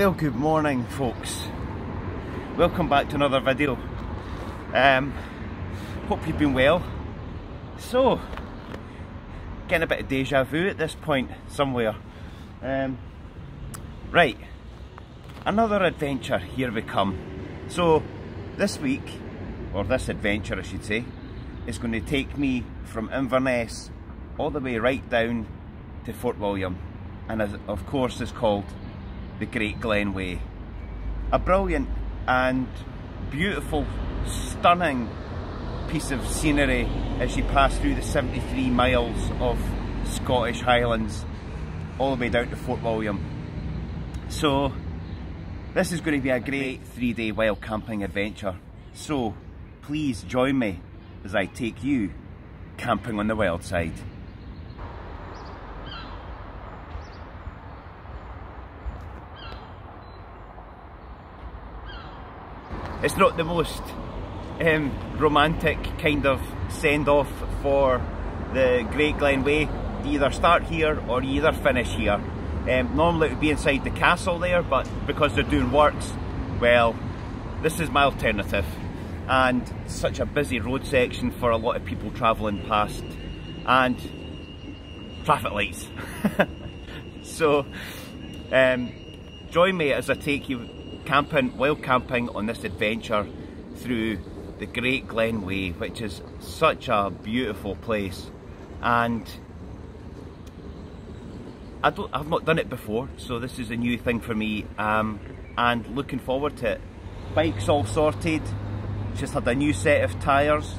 Well, good morning, folks. Welcome back to another video. Um, hope you've been well. So, getting a bit of deja vu at this point somewhere. Um, right, another adventure, here we come. So, this week, or this adventure I should say, is going to take me from Inverness all the way right down to Fort William and of course is called the Great Glen Way. A brilliant and beautiful, stunning piece of scenery as you pass through the 73 miles of Scottish Highlands all the way down to Fort William. So this is going to be a great three day wild camping adventure. So please join me as I take you camping on the wild side. It's not the most um, romantic kind of send off for the Great Glen Way. You either start here or you either finish here. Um, normally it would be inside the castle there, but because they're doing works, well, this is my alternative. And such a busy road section for a lot of people travelling past. And traffic lights. so, um, join me as I take you camping, wild camping on this adventure through the Great Glen Way, which is such a beautiful place. And I don't, I've not done it before, so this is a new thing for me, um, and looking forward to it. Bike's all sorted, just had a new set of tyres,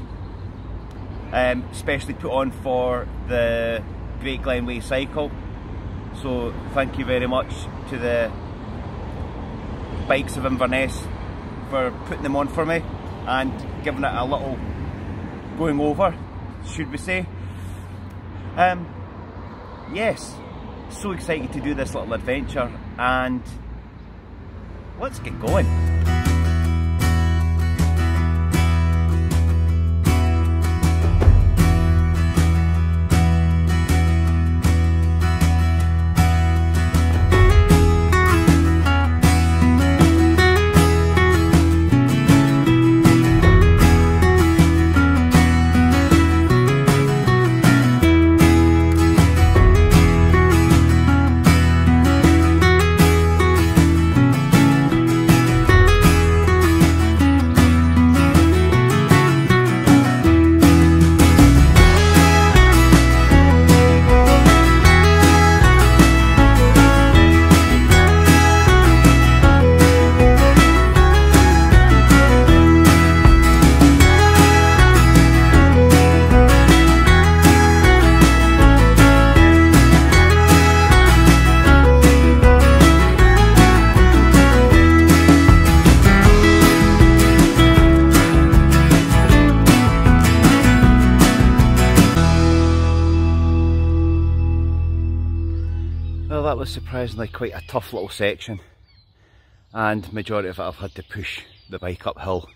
um, specially put on for the Great Glen Way cycle. So thank you very much to the bikes of Inverness for putting them on for me and giving it a little going over, should we say. Um, yes, so excited to do this little adventure and let's get going. Surprisingly quite a tough little section and majority of it I've had to push the bike uphill.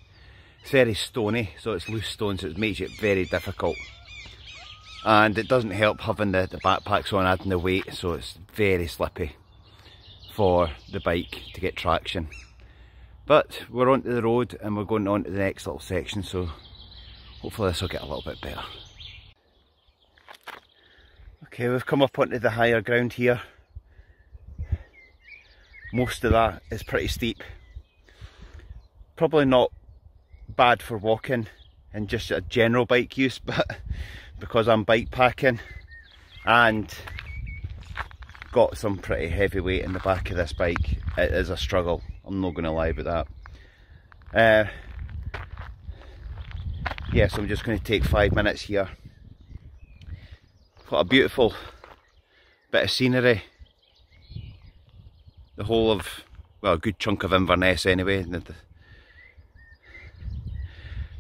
It's very stony so it's loose stones so it makes it very difficult and it doesn't help having the, the backpacks on adding the weight so it's very slippy for the bike to get traction. But we're onto the road and we're going on to the next little section so hopefully this will get a little bit better. Okay we've come up onto the higher ground here most of that is pretty steep. Probably not bad for walking and just a general bike use, but because I'm bike packing and got some pretty heavy weight in the back of this bike, it is a struggle. I'm not going to lie about that. Uh, yeah, so I'm just going to take five minutes here. What a beautiful bit of scenery the whole of, well, a good chunk of Inverness anyway.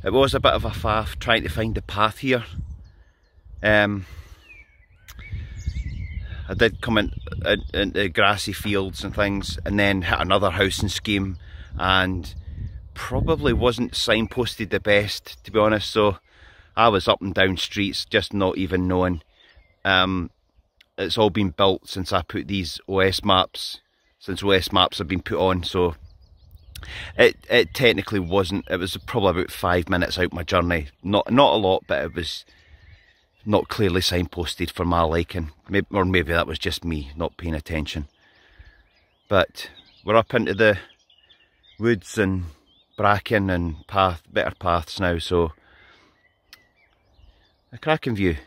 It was a bit of a faff trying to find the path here. Um, I did come in, in, into grassy fields and things and then hit another housing scheme and probably wasn't signposted the best to be honest so I was up and down streets just not even knowing um, it's all been built since I put these OS maps since OS maps have been put on so it it technically wasn't it was probably about five minutes out my journey. Not not a lot but it was not clearly signposted for my liking. Maybe, or maybe that was just me not paying attention. But we're up into the woods and bracken and path better paths now so a cracking view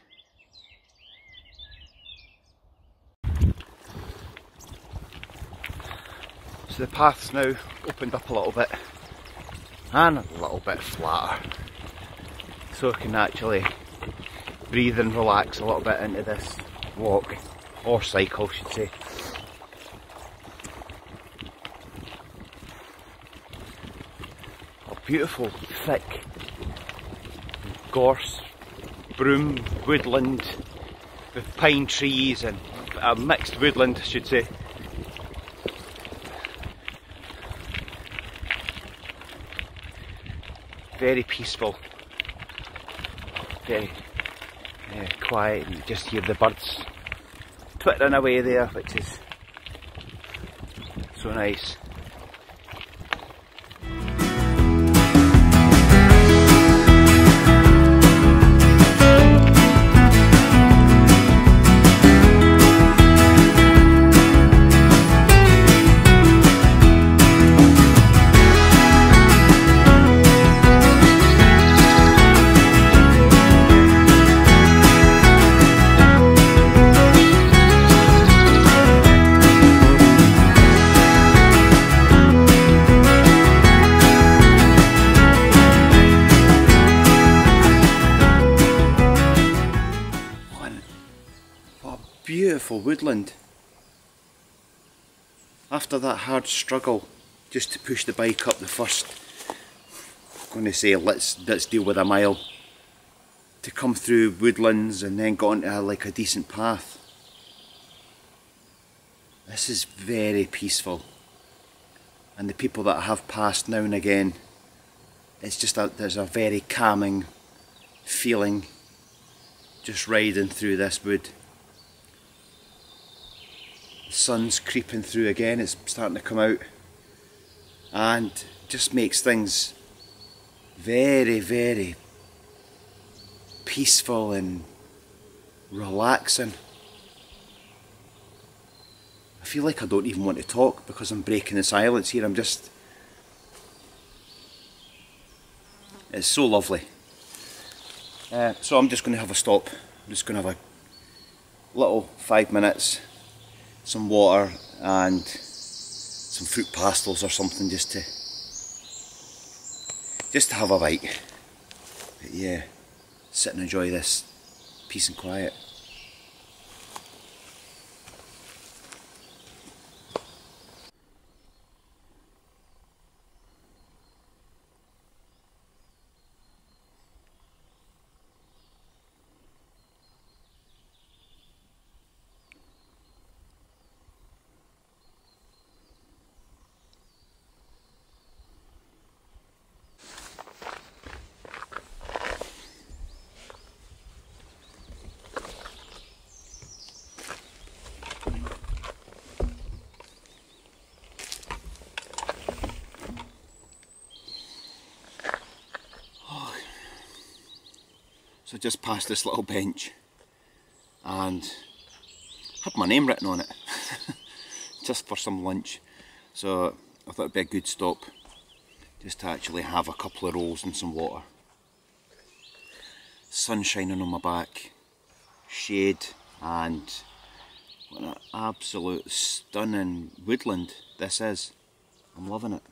So the path's now opened up a little bit and a little bit flatter. So I can actually breathe and relax a little bit into this walk, or cycle I should say. A beautiful, thick gorse, broom, woodland with pine trees and a mixed woodland I should say. Very peaceful, very uh, quiet, and you just hear the birds twittering away there, which is so nice. After that hard struggle, just to push the bike up the first, I'm going to say let's, let's deal with a mile, to come through woodlands and then go onto like a decent path. This is very peaceful. And the people that I have passed now and again, it's just a, there's a very calming feeling just riding through this wood. Sun's creeping through again, it's starting to come out and just makes things very, very peaceful and relaxing. I feel like I don't even want to talk because I'm breaking the silence here. I'm just. It's so lovely. Uh, so I'm just going to have a stop. I'm just going to have a little five minutes some water and some fruit pastilles or something just to just to have a bite. But yeah, sit and enjoy this peace and quiet. So just passed this little bench and had my name written on it just for some lunch. So I thought it'd be a good stop just to actually have a couple of rolls and some water. Sun shining on my back, shade and what an absolute stunning woodland this is. I'm loving it.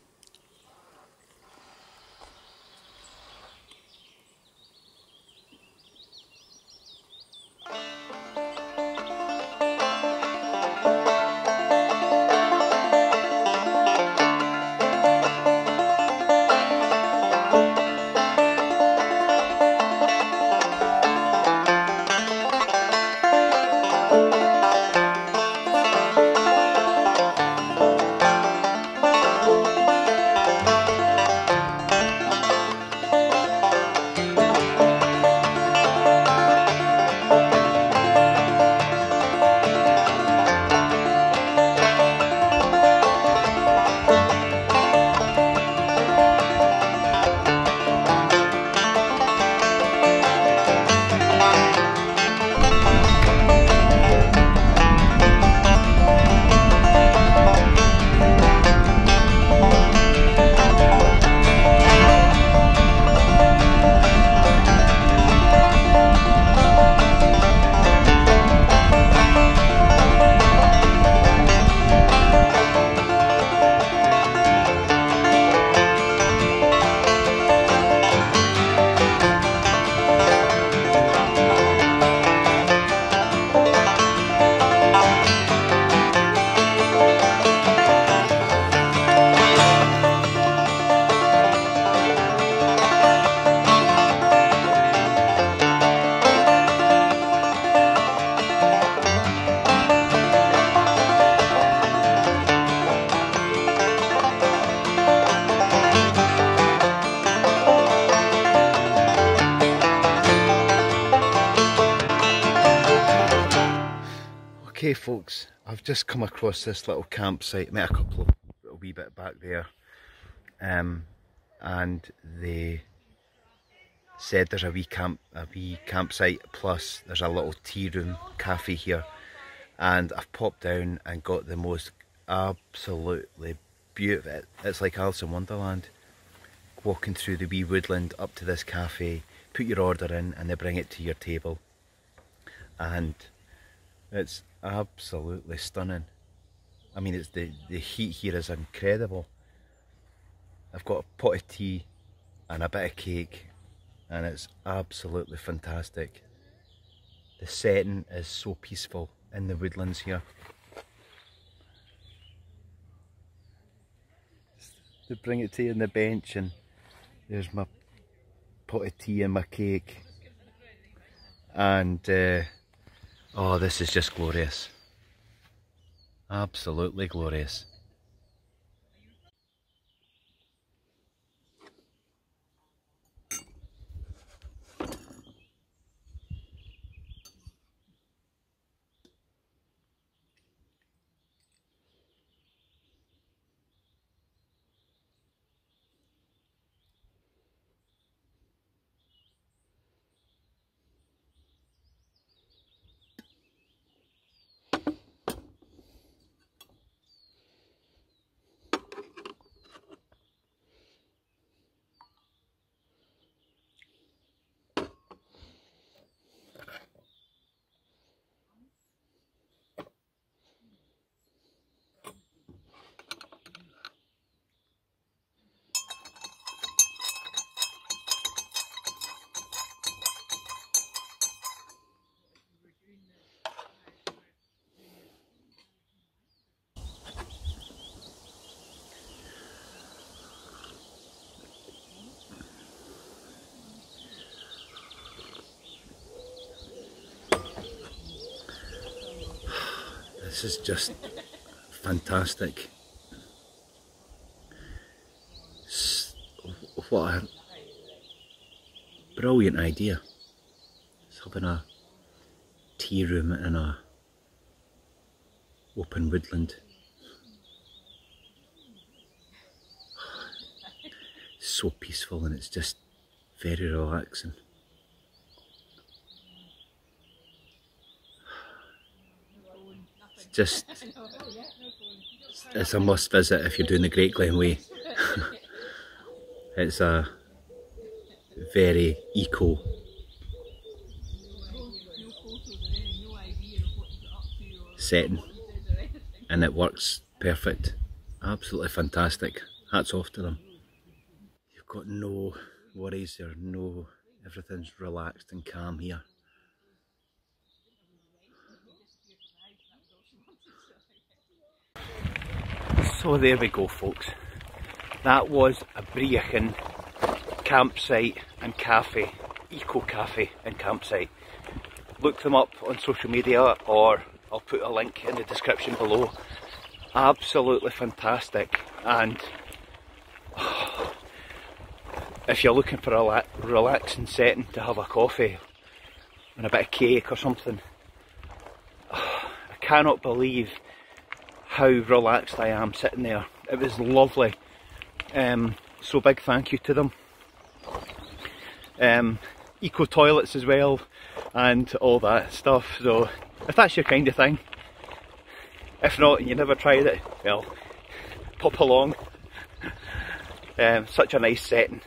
Okay folks, I've just come across this little campsite, met a couple of a wee bit back there um, and they said there's a wee camp a wee campsite plus there's a little tea room cafe here and I've popped down and got the most absolutely beautiful it's like Alice in Wonderland walking through the wee woodland up to this cafe put your order in and they bring it to your table and it's absolutely stunning I mean it's the the heat here is incredible I've got a pot of tea and a bit of cake and it's absolutely fantastic. The setting is so peaceful in the woodlands here. They bring it to you on the bench and there's my pot of tea and my cake and uh, oh this is just glorious. Absolutely glorious This is just fantastic. What a brilliant idea. It's having a tea room in a open woodland. so peaceful and it's just very relaxing. Just it's a must visit if you're doing the Great Glen Way. it's a very eco setting and it works perfect. Absolutely fantastic. Hats off to them. You've got no worries there, no everything's relaxed and calm here. So there we go folks. That was Abriachan campsite and cafe, eco cafe and campsite. Look them up on social media or I'll put a link in the description below. Absolutely fantastic and oh, if you're looking for a relaxing setting to have a coffee and a bit of cake or something, oh, I cannot believe how relaxed I am sitting there. It was lovely. Um, so big thank you to them. Um, eco toilets as well and all that stuff. So if that's your kind of thing, if not and you never tried it, well, pop along. Um, such a nice setting.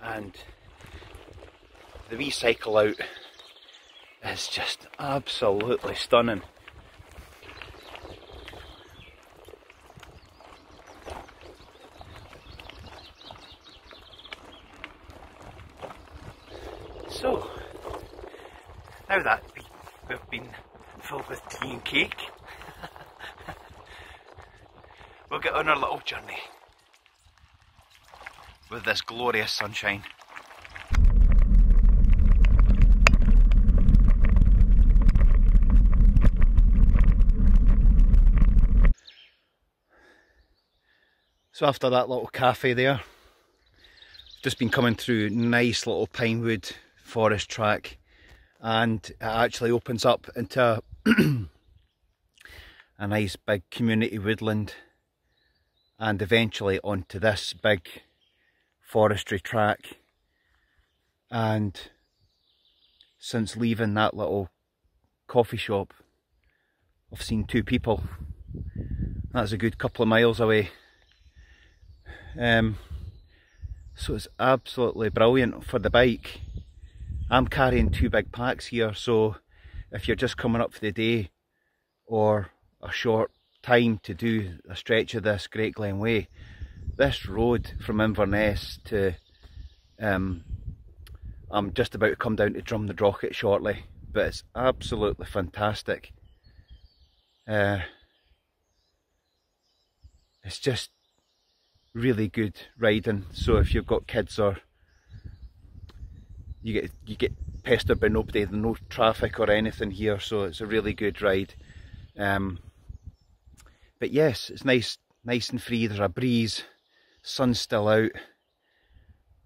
And the recycle out is just absolutely stunning. So, now that we've been filled with tea and cake, we'll get on our little journey with this glorious sunshine. So after that little cafe there, just been coming through nice little pinewood forest track and it actually opens up into a nice big community woodland and eventually onto this big forestry track. And since leaving that little coffee shop I've seen two people. That's a good couple of miles away. Um, so it's absolutely brilliant for the bike I'm carrying two big packs here so if you're just coming up for the day or a short time to do a stretch of this Great Glen Way. This road from Inverness to, um, I'm just about to come down to Drumnadrochit shortly, but it's absolutely fantastic. Uh, it's just really good riding. So if you've got kids or you get you get pestered by nobody, no traffic or anything here, so it's a really good ride. Um, but yes, it's nice, nice and free. There's a breeze, sun's still out,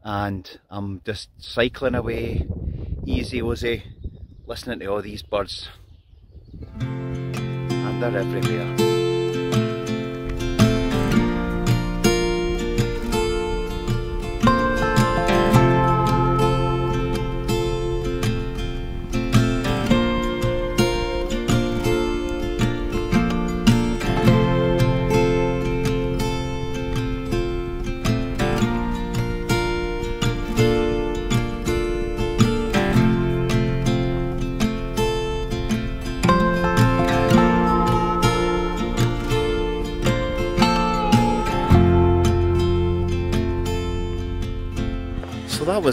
and I'm just cycling away, easy Ozzy, listening to all these birds, and they're everywhere.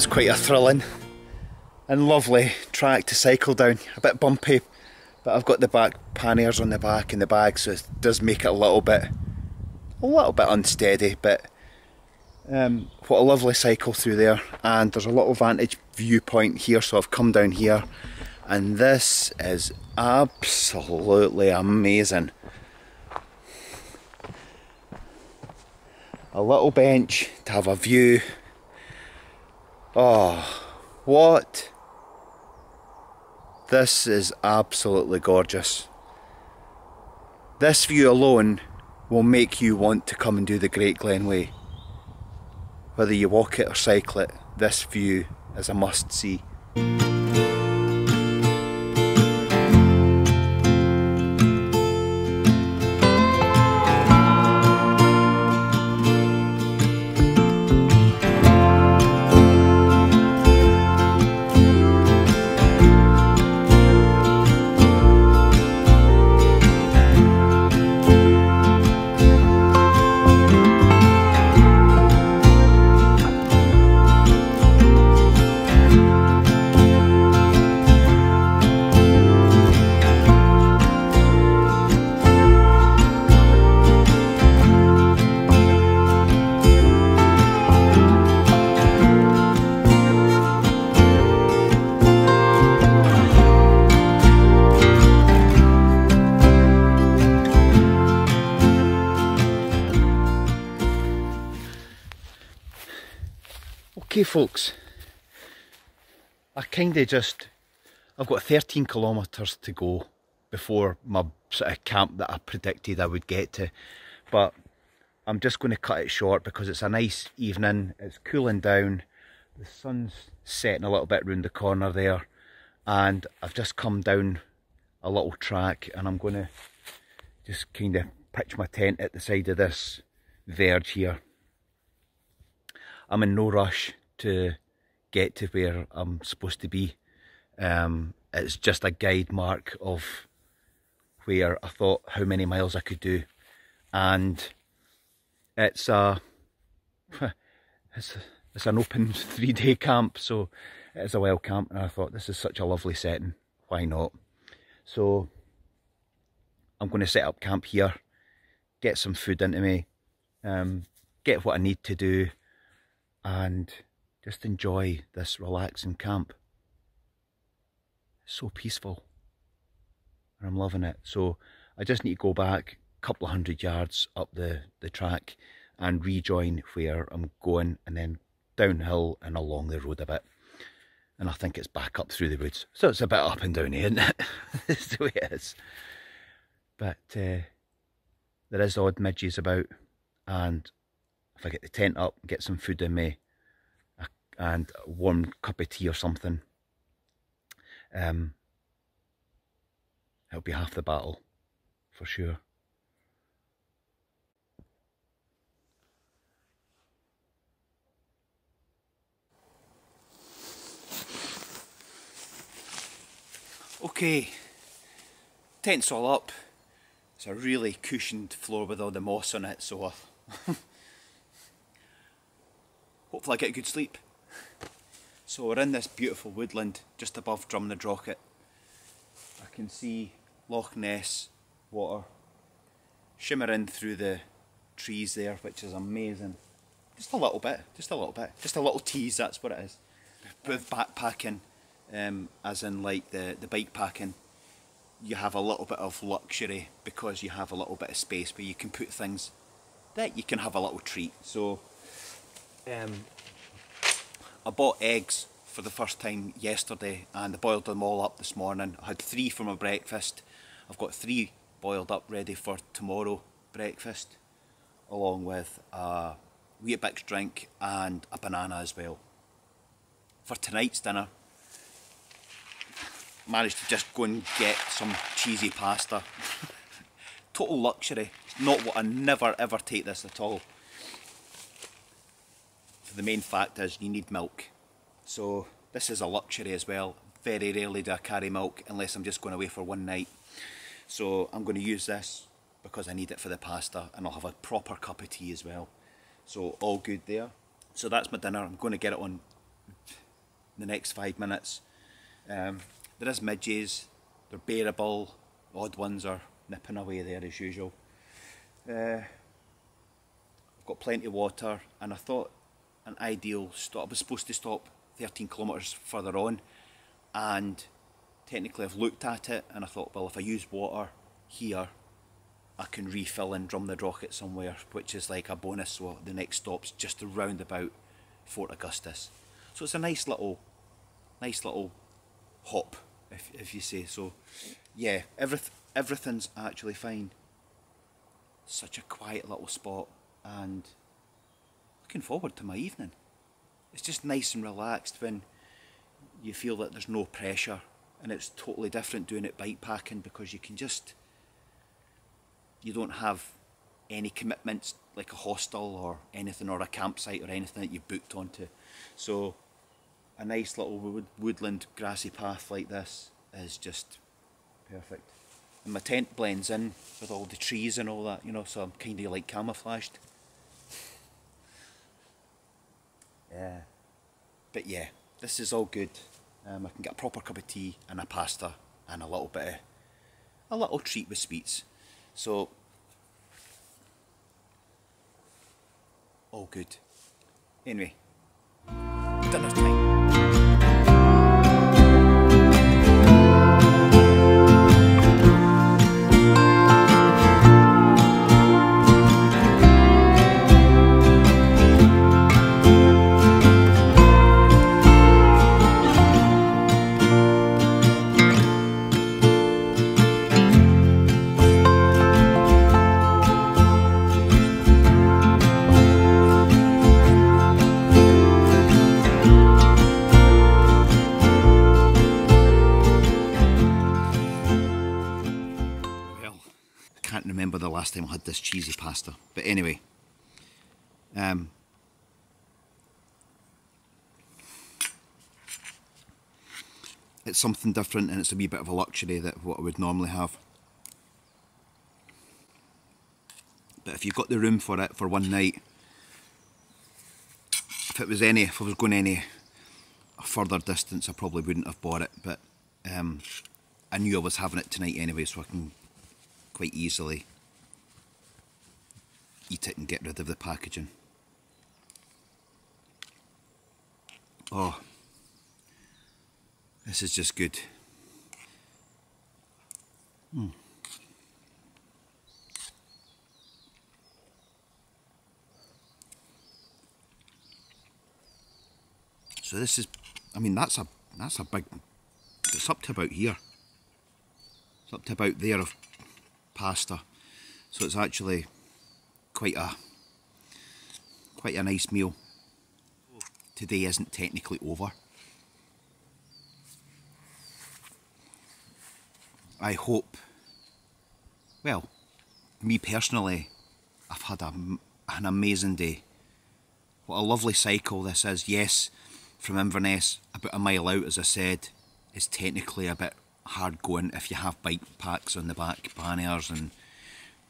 Was quite a thrilling and lovely track to cycle down. A bit bumpy, but I've got the back panniers on the back and the bag, so it does make it a little bit, a little bit unsteady. But um, what a lovely cycle through there, and there's a little vantage viewpoint here, so I've come down here, and this is absolutely amazing. A little bench to have a view Oh, what? This is absolutely gorgeous. This view alone will make you want to come and do the Great Glen Way. Whether you walk it or cycle it, this view is a must see. Just, I've got 13 kilometres to go before my sort of camp that I predicted I would get to. But I'm just going to cut it short because it's a nice evening, it's cooling down, the sun's setting a little bit round the corner there and I've just come down a little track and I'm going to just kind of pitch my tent at the side of this verge here. I'm in no rush to get to where I'm supposed to be. Um, it's just a guide mark of where I thought how many miles I could do. And it's a, it's, a, it's an open three day camp, so it's a wild camp. And I thought this is such a lovely setting, why not? So I'm going to set up camp here, get some food into me, um, get what I need to do, and just enjoy this relaxing camp. It's so peaceful. And I'm loving it. So I just need to go back a couple of hundred yards up the, the track and rejoin where I'm going and then downhill and along the road a bit. and I think it's back up through the woods. So it's a bit up and down, isn't it? That's the way it is. But uh, there is odd midges about, and if I get the tent up, get some food in me, and a warm cup of tea or something, um, it'll be half the battle, for sure. Okay, tent's all up. It's a really cushioned floor with all the moss on it, so hopefully I get a good sleep. So we're in this beautiful woodland just above Drumnadrochit. I can see Loch Ness water shimmering through the trees there, which is amazing. Just a little bit, just a little bit, just a little tease, that's what it is. With backpacking, um, as in like the, the bike packing, you have a little bit of luxury because you have a little bit of space where you can put things that you can have a little treat. So um, I bought eggs for the first time yesterday and I boiled them all up this morning. I had three for my breakfast. I've got three boiled up ready for tomorrow breakfast along with a Weetabix drink and a banana as well. For tonight's dinner managed to just go and get some cheesy pasta. Total luxury. Not what I never ever take this at all. The main fact is you need milk. So this is a luxury as well. Very rarely do I carry milk unless I'm just going away for one night. So I'm going to use this because I need it for the pasta and I'll have a proper cup of tea as well. So all good there. So that's my dinner. I'm going to get it on in the next five minutes. Um, there is midges, they're bearable, odd ones are nipping away there as usual. Uh, I've got plenty of water and I thought an ideal stop, I was supposed to stop 13 kilometres further on and technically I've looked at it and I thought well if I use water here I can refill and Drumnadrochit somewhere which is like a bonus so the next stop's just around about Fort Augustus so it's a nice little nice little hop if, if you say so. Yeah, everyth everything's actually fine. Such a quiet little spot and looking forward to my evening. It's just nice and relaxed when you feel that there's no pressure and it's totally different doing it bike packing because you can just you don't have any commitments like a hostel or anything or a campsite or anything that you booked onto. So a nice little wood, woodland grassy path like this is just perfect. And my tent blends in with all the trees and all that, you know, so I'm kind of like camouflaged. Yeah. But yeah, this is all good. Um, I can get a proper cup of tea and a pasta and a little bit of, a little treat with sweets. So, all good. Anyway, dinner time. Last time I had this cheesy pasta. But anyway, um, it's something different and it's a wee bit of a luxury that what I would normally have. But if you've got the room for it for one night, if it was any, if I was going any further distance, I probably wouldn't have bought it. But um, I knew I was having it tonight anyway, so I can quite easily eat it and get rid of the packaging. Oh, this is just good. Hmm. So this is, I mean, that's a that's a big, it's up to about here. It's up to about there of pasta. So it's actually quite a, quite a nice meal. Today isn't technically over. I hope, well, me personally, I've had a, an amazing day. What a lovely cycle this is. Yes, from Inverness, about a mile out, as I said, is technically a bit hard going if you have bike packs on the back, panniers and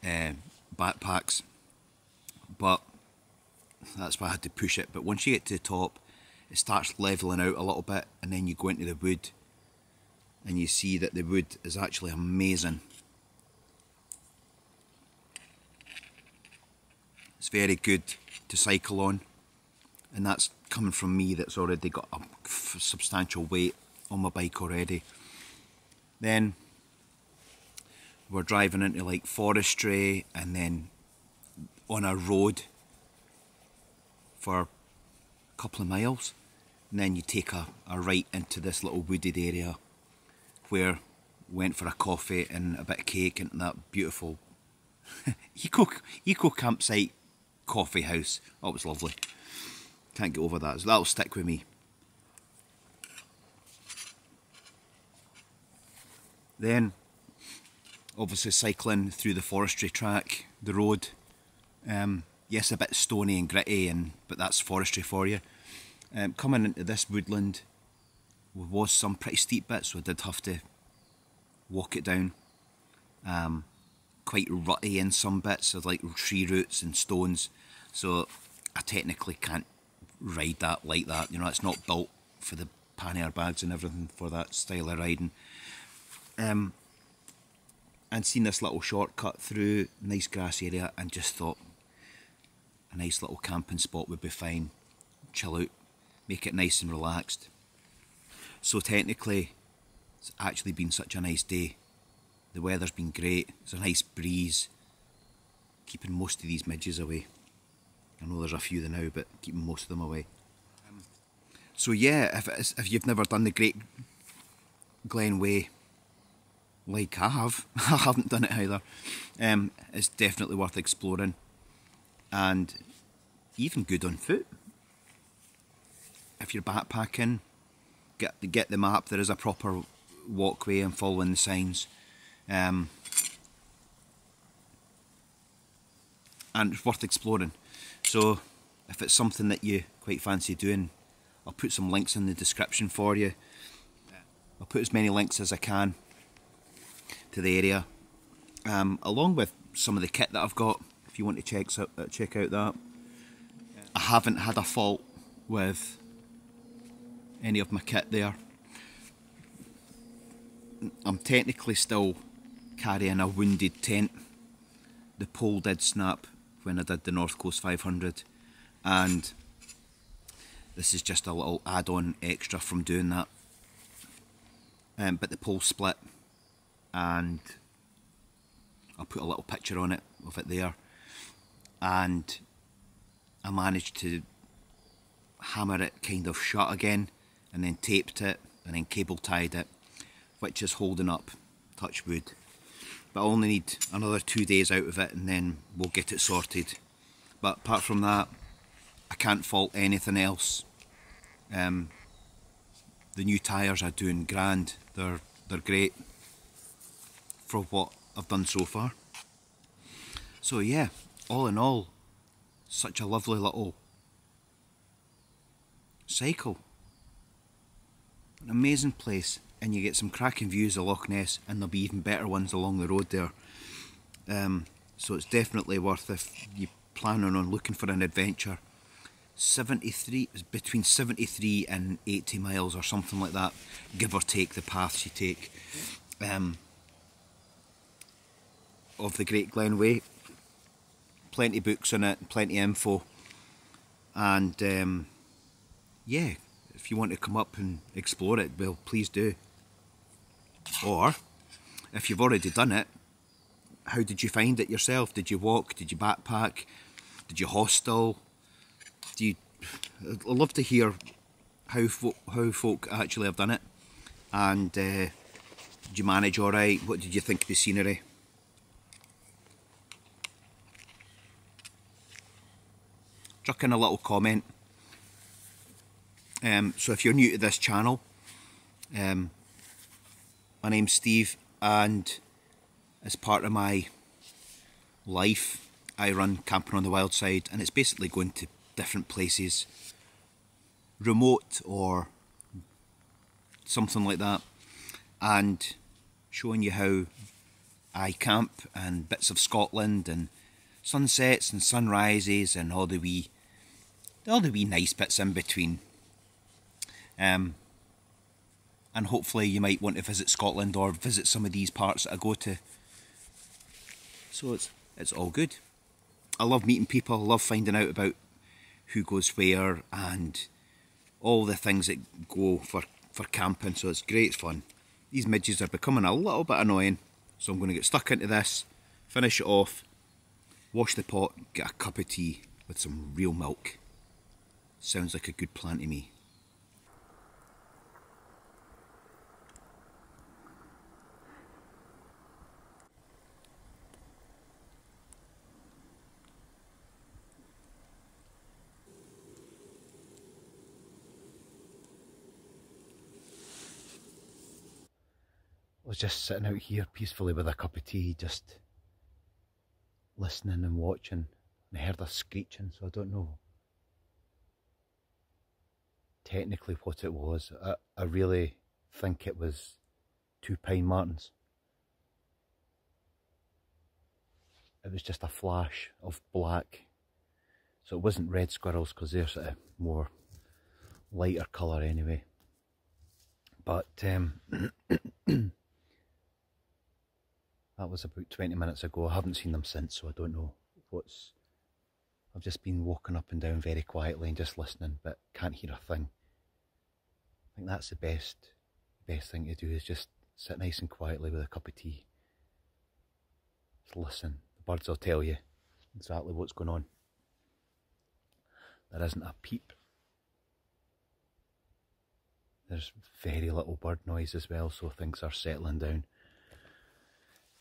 uh, backpacks. But that's why I had to push it. But once you get to the top, it starts levelling out a little bit, and then you go into the wood and you see that the wood is actually amazing. It's very good to cycle on and that's coming from me that's already got a substantial weight on my bike already. Then we're driving into like forestry and then on a road for a couple of miles and then you take a, a right into this little wooded area where went for a coffee and a bit of cake into that beautiful eco eco campsite coffee house. Oh, it was lovely. Can't get over that. So that'll stick with me. Then, obviously cycling through the forestry track, the road. Um, yes, a bit stony and gritty, and but that's forestry for you. Um, coming into this woodland, was some pretty steep bits, so I did have to walk it down. Um, quite rutty in some bits, of like tree roots and stones, so I technically can't ride that like that. You know, it's not built for the pannier bags and everything for that style of riding. Um, and seen this little shortcut through nice grass area and just thought a nice little camping spot would be fine. Chill out, make it nice and relaxed. So technically, it's actually been such a nice day. The weather's been great, it's a nice breeze, keeping most of these midges away. I know there's a few there now, but keeping most of them away. So yeah, if, if you've never done the Great Glen Way, like I have, I haven't done it either, um, it's definitely worth exploring. And even good on foot. If you're backpacking, get get the map. There is a proper walkway and following the signs. Um, and it's worth exploring. So if it's something that you quite fancy doing, I'll put some links in the description for you. I'll put as many links as I can to the area, um, along with some of the kit that I've got. If you want to check out uh, check out that, I haven't had a fault with any of my kit there. I'm technically still carrying a wounded tent. The pole did snap when I did the North Coast 500 and this is just a little add-on extra from doing that. Um, but the pole split and I'll put a little picture on it of it there and I managed to hammer it kind of shut again and then taped it and then cable tied it which is holding up touch wood. But I only need another two days out of it and then we'll get it sorted. But apart from that I can't fault anything else. Um, the new tyres are doing grand. They're they're great for what I've done so far. So yeah all in all such a lovely little cycle an amazing place and you get some cracking views of Loch Ness and there'll be even better ones along the road there. Um, so it's definitely worth if you planning on looking for an adventure. 73, between 73 and 80 miles or something like that, give or take the paths you take um, of the Great Glen Way. Plenty books on it, plenty info, and um, yeah, if you want to come up and explore it, well, please do. Or, if you've already done it, how did you find it yourself? Did you walk? Did you backpack? Did you hostel? Do you? I'd love to hear how folk, how folk actually have done it. And uh, did you manage all right? What did you think of the scenery? Chuck in a little comment. Um, so if you're new to this channel, um, my name's Steve and as part of my life I run Camping on the Wild Side and it's basically going to different places, remote or something like that, and showing you how I camp and bits of Scotland and sunsets and sunrises and all the wee all the wee nice bits in between. Um, and hopefully you might want to visit Scotland or visit some of these parts that I go to. So it's it's all good. I love meeting people, I love finding out about who goes where and all the things that go for, for camping, so it's great, fun. These midges are becoming a little bit annoying, so I'm going to get stuck into this, finish it off, wash the pot, get a cup of tea with some real milk. Sounds like a good plan to me. was just sitting out here peacefully with a cup of tea, just listening and watching. And I heard a screeching, so I don't know technically what it was. I, I really think it was two pine martens. It was just a flash of black. So it wasn't red squirrels because they're sort of more lighter colour anyway. But um, That was about 20 minutes ago. I haven't seen them since, so I don't know what's... I've just been walking up and down very quietly and just listening, but can't hear a thing. I think that's the best, best thing to do is just sit nice and quietly with a cup of tea. Just listen. The birds will tell you exactly what's going on. There isn't a peep. There's very little bird noise as well, so things are settling down.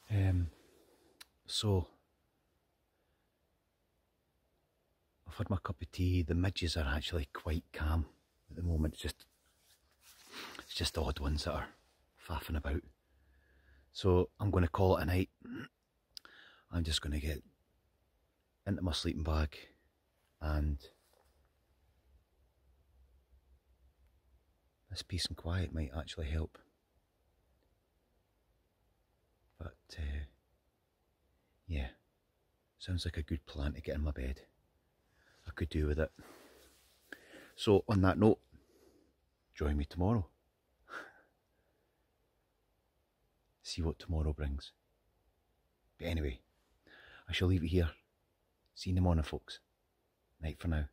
Um, so, I've had my cup of tea. The midges are actually quite calm at the moment. It's just, it's just odd ones that are faffing about. So I'm going to call it a night. I'm just going to get into my sleeping bag and this peace and quiet might actually help. But uh, yeah, sounds like a good plan to get in my bed. I could do with it. So on that note, join me tomorrow. See what tomorrow brings. But anyway, I shall leave it here. See you in the morning, folks. Night for now.